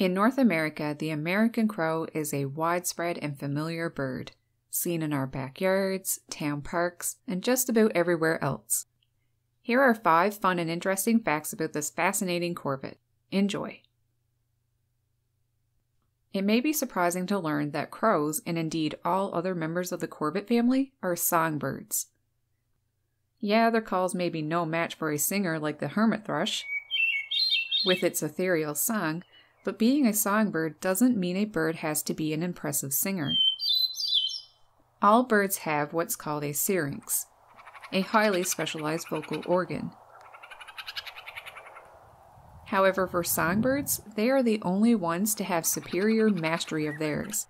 In North America, the American crow is a widespread and familiar bird, seen in our backyards, town parks, and just about everywhere else. Here are five fun and interesting facts about this fascinating corvid. Enjoy! It may be surprising to learn that crows, and indeed all other members of the corvid family, are songbirds. Yeah, their calls may be no match for a singer like the hermit thrush, with its ethereal song, but being a songbird doesn't mean a bird has to be an impressive singer. All birds have what's called a syrinx, a highly specialized vocal organ. However, for songbirds, they are the only ones to have superior mastery of theirs.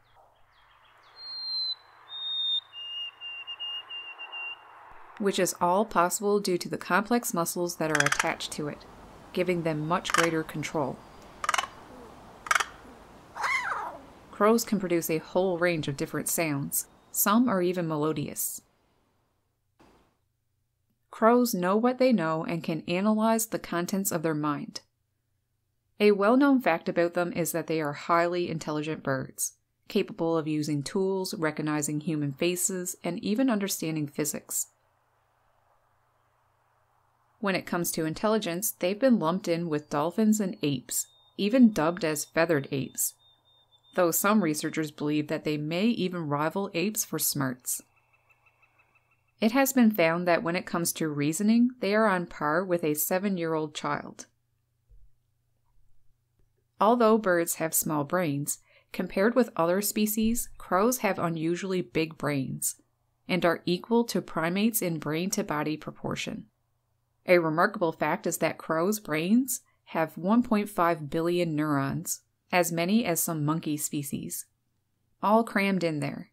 Which is all possible due to the complex muscles that are attached to it, giving them much greater control. Crows can produce a whole range of different sounds. Some are even melodious. Crows know what they know and can analyze the contents of their mind. A well known fact about them is that they are highly intelligent birds, capable of using tools, recognizing human faces, and even understanding physics. When it comes to intelligence, they've been lumped in with dolphins and apes, even dubbed as feathered apes, though some researchers believe that they may even rival apes for smarts. It has been found that when it comes to reasoning, they are on par with a seven year old child. Although birds have small brains, compared with other species, crows have unusually big brains and are equal to primates in brain to body proportion. A remarkable fact is that crows' brains have 1.5 billion neurons, as many as some monkey species, all crammed in there.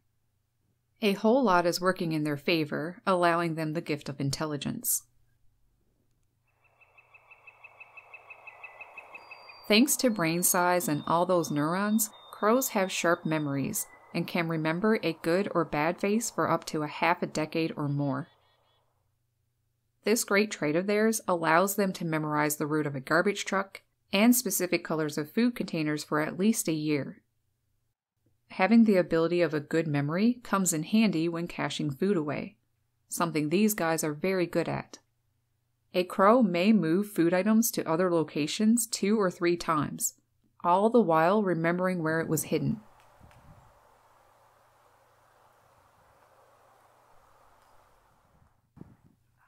A whole lot is working in their favor, allowing them the gift of intelligence. Thanks to brain size and all those neurons, crows have sharp memories and can remember a good or bad face for up to a half a decade or more. This great trait of theirs allows them to memorize the route of a garbage truck, and specific colors of food containers for at least a year. Having the ability of a good memory comes in handy when caching food away, something these guys are very good at. A crow may move food items to other locations two or three times, all the while remembering where it was hidden.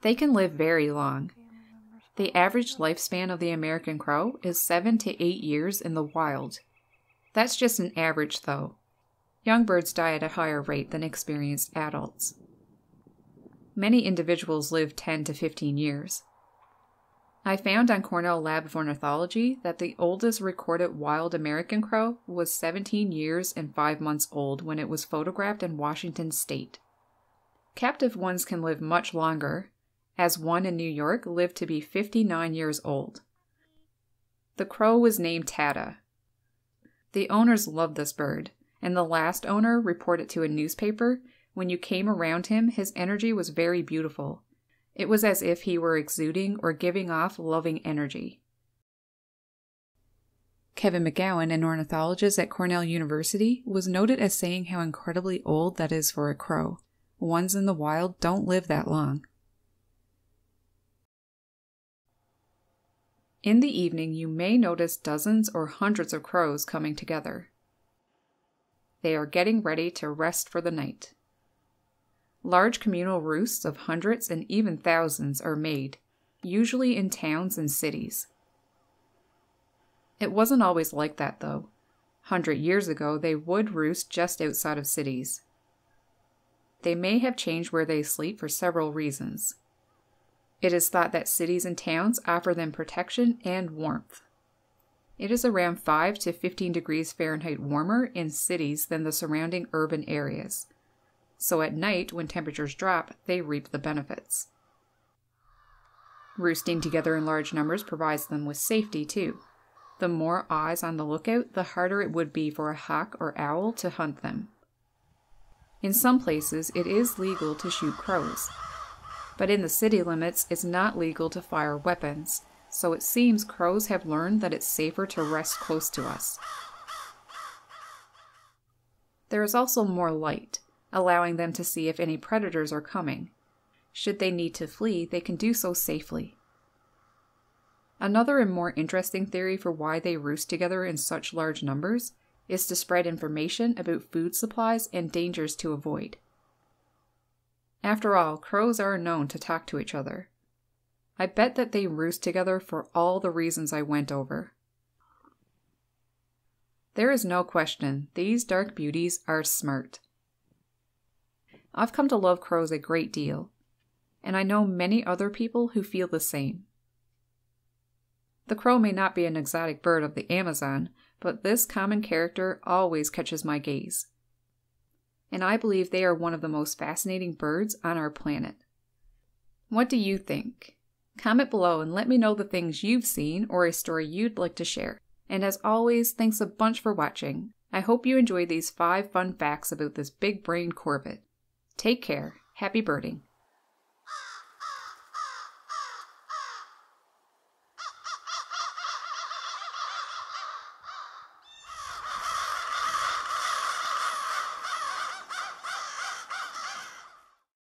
They can live very long, the average lifespan of the American crow is 7 to 8 years in the wild. That's just an average, though. Young birds die at a higher rate than experienced adults. Many individuals live 10 to 15 years. I found on Cornell Lab of Ornithology that the oldest recorded wild American crow was 17 years and 5 months old when it was photographed in Washington state. Captive ones can live much longer, as one in New York lived to be 59 years old. The crow was named Tata. The owners loved this bird, and the last owner reported to a newspaper when you came around him, his energy was very beautiful. It was as if he were exuding or giving off loving energy. Kevin McGowan, an ornithologist at Cornell University, was noted as saying how incredibly old that is for a crow. Ones in the wild don't live that long. In the evening, you may notice dozens or hundreds of crows coming together. They are getting ready to rest for the night. Large communal roosts of hundreds and even thousands are made, usually in towns and cities. It wasn't always like that, though. Hundred years ago, they would roost just outside of cities. They may have changed where they sleep for several reasons. It is thought that cities and towns offer them protection and warmth. It is around 5 to 15 degrees Fahrenheit warmer in cities than the surrounding urban areas. So at night, when temperatures drop, they reap the benefits. Roosting together in large numbers provides them with safety too. The more eyes on the lookout, the harder it would be for a hawk or owl to hunt them. In some places, it is legal to shoot crows, but in the city limits, it's not legal to fire weapons, so it seems crows have learned that it's safer to rest close to us. There is also more light, allowing them to see if any predators are coming. Should they need to flee, they can do so safely. Another and more interesting theory for why they roost together in such large numbers is to spread information about food supplies and dangers to avoid. After all, crows are known to talk to each other. I bet that they roost together for all the reasons I went over. There is no question, these dark beauties are smart. I've come to love crows a great deal, and I know many other people who feel the same. The crow may not be an exotic bird of the Amazon, but this common character always catches my gaze. And I believe they are one of the most fascinating birds on our planet. What do you think? Comment below and let me know the things you've seen or a story you'd like to share. And as always, thanks a bunch for watching. I hope you enjoyed these five fun facts about this big brain corvid. Take care. Happy birding.